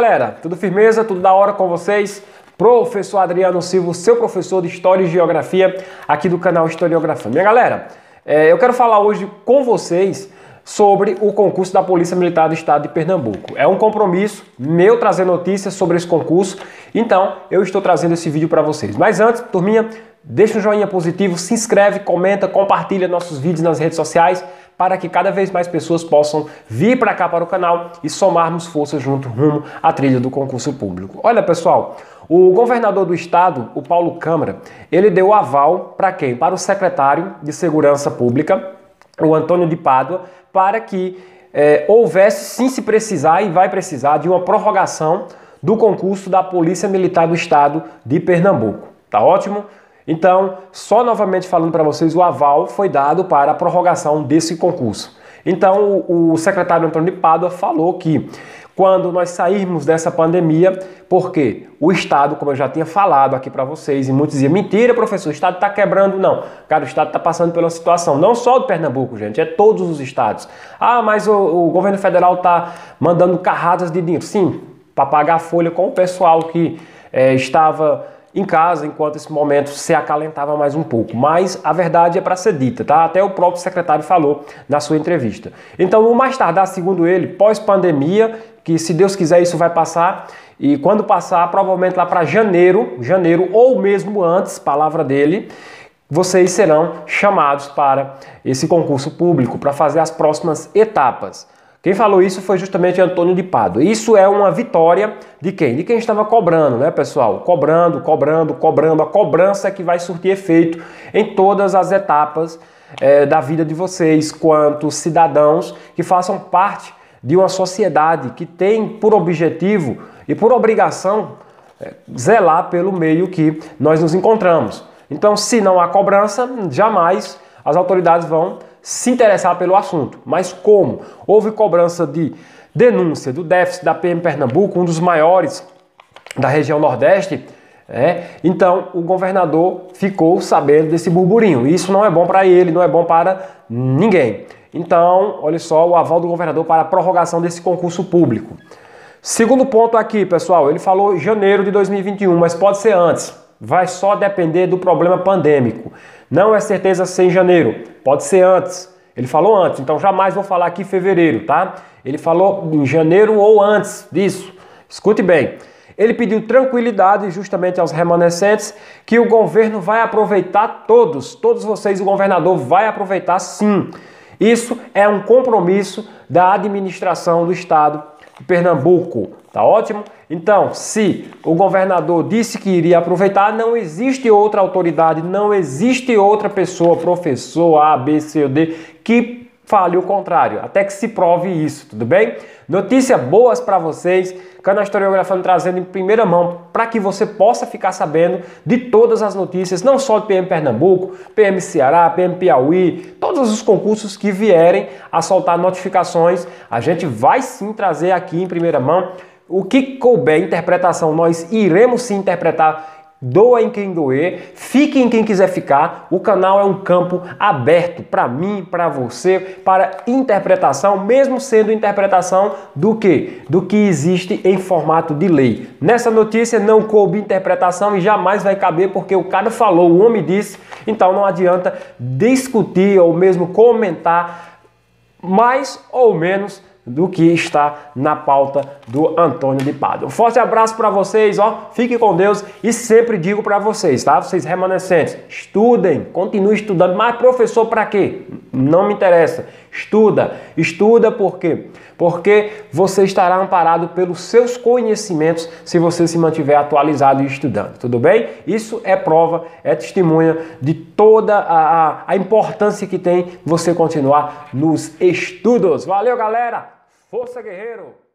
Galera, tudo firmeza, tudo da hora com vocês? Professor Adriano Silva, seu professor de História e Geografia aqui do canal Historiografia. Minha galera, é, eu quero falar hoje com vocês sobre o concurso da Polícia Militar do Estado de Pernambuco. É um compromisso meu trazer notícias sobre esse concurso, então eu estou trazendo esse vídeo para vocês. Mas antes, turminha, deixa um joinha positivo, se inscreve, comenta, compartilha nossos vídeos nas redes sociais para que cada vez mais pessoas possam vir para cá para o canal e somarmos forças junto rumo à trilha do concurso público. Olha, pessoal, o governador do estado, o Paulo Câmara, ele deu aval para quem? Para o secretário de Segurança Pública, o Antônio de Pádua, para que é, houvesse, sim se precisar e vai precisar, de uma prorrogação do concurso da Polícia Militar do Estado de Pernambuco. Tá ótimo? Então, só novamente falando para vocês, o aval foi dado para a prorrogação desse concurso. Então, o, secretário Antônio de Pádua falou que quando nós sairmos dessa pandemia, porque o Estado, como eu já tinha falado aqui para vocês, e muitos diziam, mentira, professor, o Estado está quebrando. Não, cara, o Estado está passando pela situação, não só do Pernambuco, gente, é todos os estados. Ah, mas o, o governo federal está mandando carradas de dinheiro. Sim, para pagar a folha com o pessoal que é, estava em casa enquanto esse momento se acalentava mais um pouco. Mas a verdade é para ser dita, tá? Até o próprio secretário falou na sua entrevista. Então, o mais tardar, segundo ele, pós-pandemia, que se Deus quiser isso vai passar, e quando passar, provavelmente lá para janeiro, janeiro ou mesmo antes, palavra dele, vocês serão chamados para esse concurso público para fazer as próximas etapas. Quem falou isso foi justamente Antônio de Pado. Isso é uma vitória de quem? De quem estava cobrando, né, pessoal? Cobrando, cobrando, cobrando. A cobrança é que vai surtir efeito em todas as etapas é, da vida de vocês, quanto cidadãos que façam parte de uma sociedade que tem por objetivo e por obrigação é, zelar pelo meio que nós nos encontramos. Então, se não há cobrança, jamais as autoridades vão se interessar pelo assunto. Mas como houve cobrança de denúncia do déficit da PM Pernambuco, um dos maiores da região Nordeste, é, então o governador ficou sabendo desse burburinho. Isso não é bom para ele, não é bom para ninguém. Então, olha só o aval do governador para a prorrogação desse concurso público. Segundo ponto aqui, pessoal, ele falou janeiro de 2021, mas pode ser antes. Vai só depender do problema pandêmico. Não é certeza ser em janeiro, pode ser antes. Ele falou antes, então jamais vou falar aqui fevereiro, tá? Ele falou em janeiro ou antes disso. Escute bem. Ele pediu tranquilidade justamente aos remanescentes que o governo vai aproveitar todos, todos vocês, o governador vai aproveitar sim. Isso é um compromisso da administração do estado de Pernambuco. Tá ótimo? Então, se o governador disse que iria aproveitar, não existe outra autoridade, não existe outra pessoa, professor A, B, C ou D, que fale o contrário, até que se prove isso, tudo bem? Notícias boas para vocês, Canal Historiografando trazendo em primeira mão para que você possa ficar sabendo de todas as notícias, não só do PM Pernambuco, PM Ceará, PM Piauí, todos os concursos que vierem a soltar notificações, a gente vai sim trazer aqui em primeira mão o que couber interpretação, nós iremos sim interpretar. Doa em quem doer, fique em quem quiser ficar. O canal é um campo aberto para mim, para você, para interpretação, mesmo sendo interpretação do que? Do que existe em formato de lei. Nessa notícia não coube interpretação e jamais vai caber porque o cara falou, o homem disse, então não adianta discutir ou mesmo comentar mais ou menos do que está na pauta do Antônio de Pádua. Um forte abraço para vocês, ó. Fiquem com Deus e sempre digo para vocês, tá? Vocês remanescentes, estudem, continuem estudando. Mas professor para quê? Não me interessa. Estuda, estuda por quê? Porque você estará amparado pelos seus conhecimentos se você se mantiver atualizado e estudando, tudo bem? Isso é prova, é testemunha de toda a, a importância que tem você continuar nos estudos. Valeu, galera! Força Guerreiro!